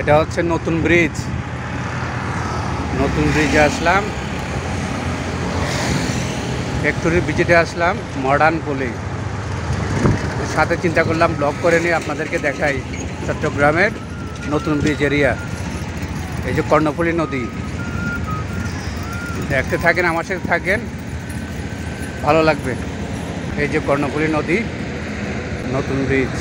এটা হচ্ছে নতুন ব্রিজ নতুন ব্রিজে আসলাম। ফ্যাক্টরি ভিজিটে আসলাম মডার্ন পুলি সাথে চিন্তা করলাম ব্লগ করে নিয়ে আপনাদেরকে দেখাই চট্টগ্রামের নতুন ব্রিজ এরিয়া এই যে কর্ণফুলী নদী। দেখতে থাকেন, আমার সাথে থাকেন। ভালো লাগবে। এই যে কর্ণফুলী নদী, নতুন ব্রিজ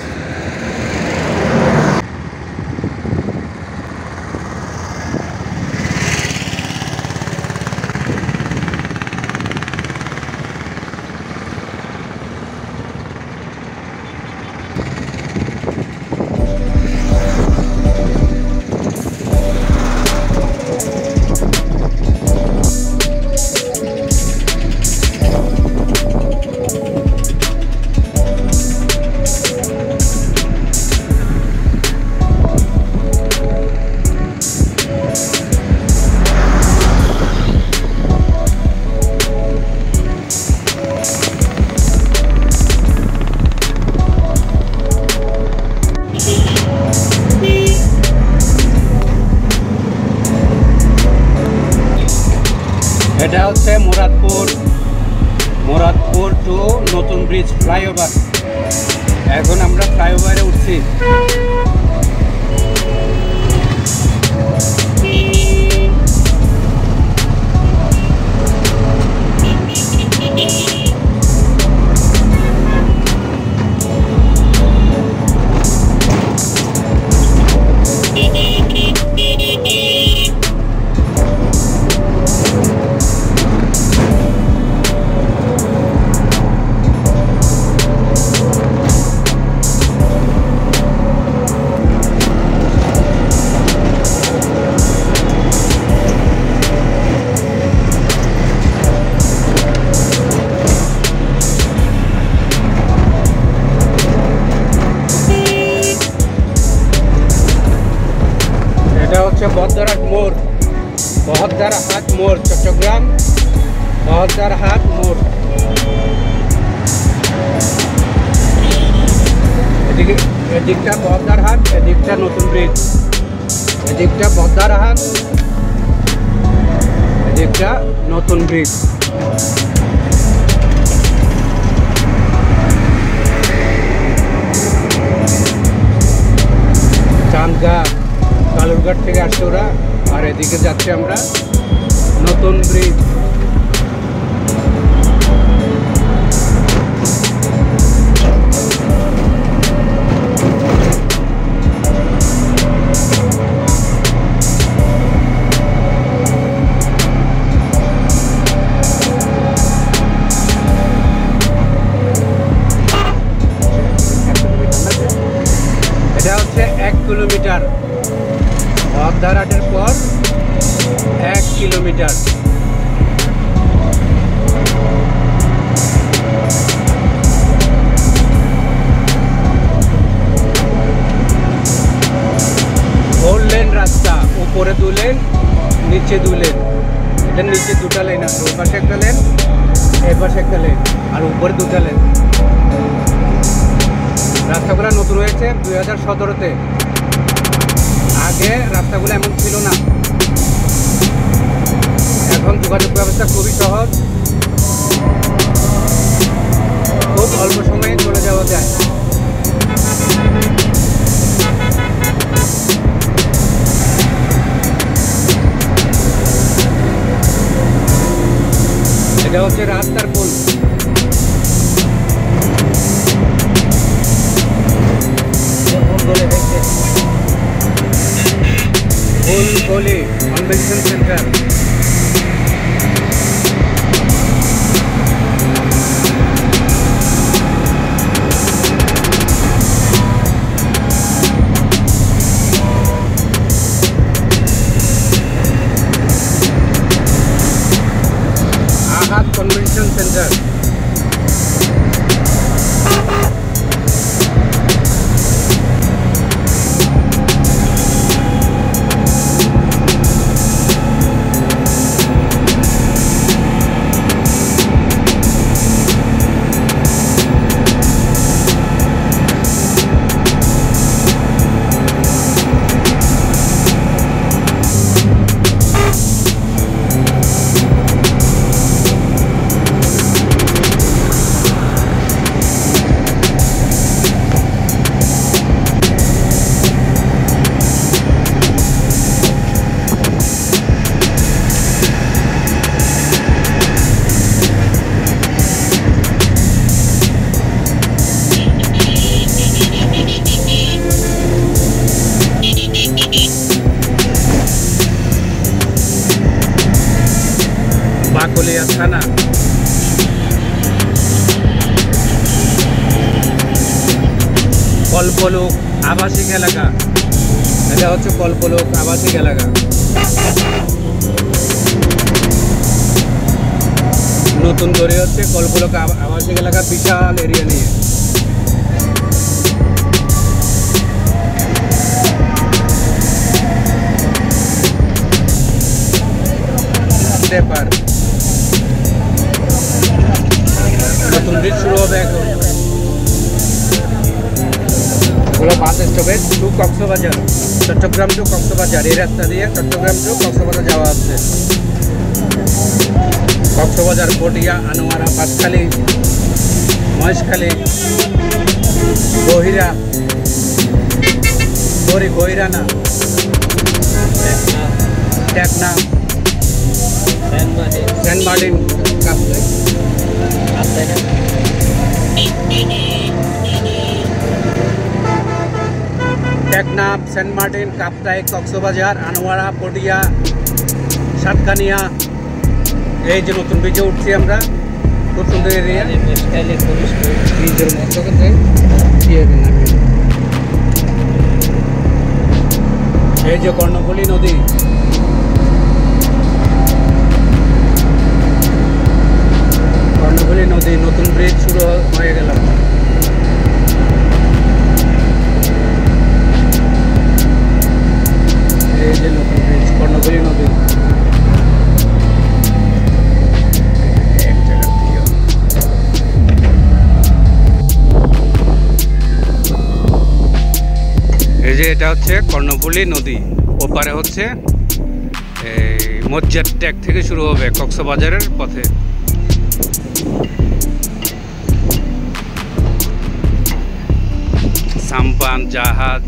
এটা হচ্ছে মুরাদপুর মুরাদপুর টু নতুন ব্রিজ ফ্লাইওভার এখন আমরা ফ্লাইওভারে উঠছি। বহদ্দারহাট মোড় চট্টগ্রাম বহদ্দারহাট মোড় এদিকে এদিকটা বহদ্দারহাট এদিকটা নতুন ব্রিজ এদিকটা বহদ্দারহাট এদিকটা নতুন ব্রিজ চাঁদগা কালুরঘাট থেকে আসছে ওরা আর এদিকে যাচ্ছে আমরা নতুন ব্রিজ। কিলোমিটার। ফোর লেন রাস্তা, উপরে দু লেন নিচে দু লেন এটা নিচে দুটা লেন আছে, ওই পাশে একটা লেন, এই একটা লেন, আর উপরে দুটা লেন। রাস্তাগুলো নতুন হয়েছে দুই হাজার সতেরোতে। আগে রাস্তাগুলো এমন ছিল না। এখন যোগাযোগ ব্যবস্থা খুবই সহজ। খুব অল্প সময়ে চলে যাওয়া যায়। এটা হচ্ছে রাস্তার পুল। ফুল গলি কনভেনশন সেন্টার। কল্পলোক, আবাসিক এলাকা। এটা হচ্ছে কল্পলোক, আবাসিক এলাকা। নতুন করে হচ্ছে কল্পলোক আবাসিক এলাকা, বিশাল এরিয়া নিয়ে। ব্যাপার। Bus to Cox's Bazar, Chattogram to Cox's Bazar, এই রাস্তা দিয়ে চট্টগ্রাম টু কক্সবাজার যাওয়া আছে কক্সবাজার পটিয়া আনোয়ারা, পাঁচখালি, মহেশখালী গহিরা গরি গহিরানা টেকনা Saint Martin Teknaf Saint Martin, Kaptai, Cox's Bazar, Anowara, Patiya, Satkania. এই যে নতুন ব্রিজে উঠছি আমরা। খুব সুন্দর এরিয়া ব্রিজের। এই যে কর্ণফুলী নদী। এটা হচ্ছে কর্ণফুলী নদী। ওপারে হচ্ছে এই মজ্জার ট্যাগ থেকে শুরু হবে কক্সবাজারের পথে। সাম্পান, জাহাজ।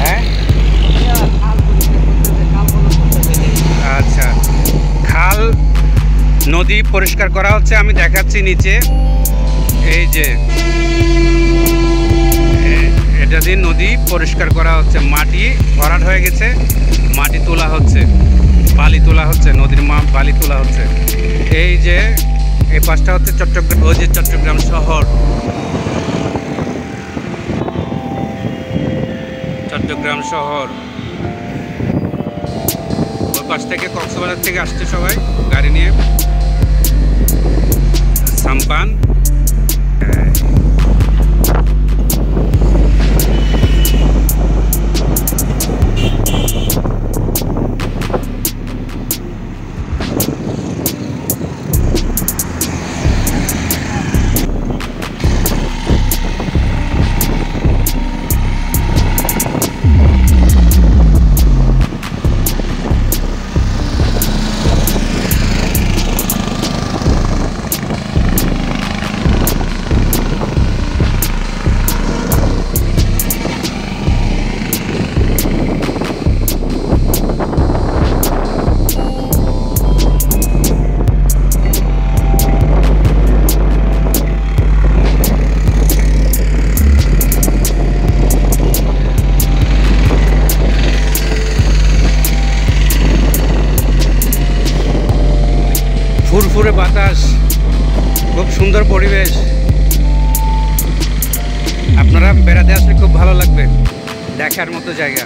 হ্যাঁ? আচ্ছা। খাল নদী পরিষ্কার করা হচ্ছে, আমি দেখাচ্ছি নিচে। এই যে দিয়ে নদী পরিষ্কার করা হচ্ছে, মাটি ভরাট হয়ে গেছে, মাটি তোলা হচ্ছে, বালি তোলা হচ্ছে, নদীর মা বালি তোলা হচ্ছে। এই যে, এই পাশটা হচ্ছে চট্টগ্রাম, ওই যে চট্টগ্রাম শহর। চট্টগ্রাম শহর। ওই পাশ থেকে কক্সবাজার থেকে আসছে সবাই, গাড়ি নিয়ে। সাম্পান। ফুরফুরে বাতাস। খুব সুন্দর পরিবেশ। আপনারা বেড়াতে আসলে খুব ভালো লাগবে। দেখার মতো জায়গা।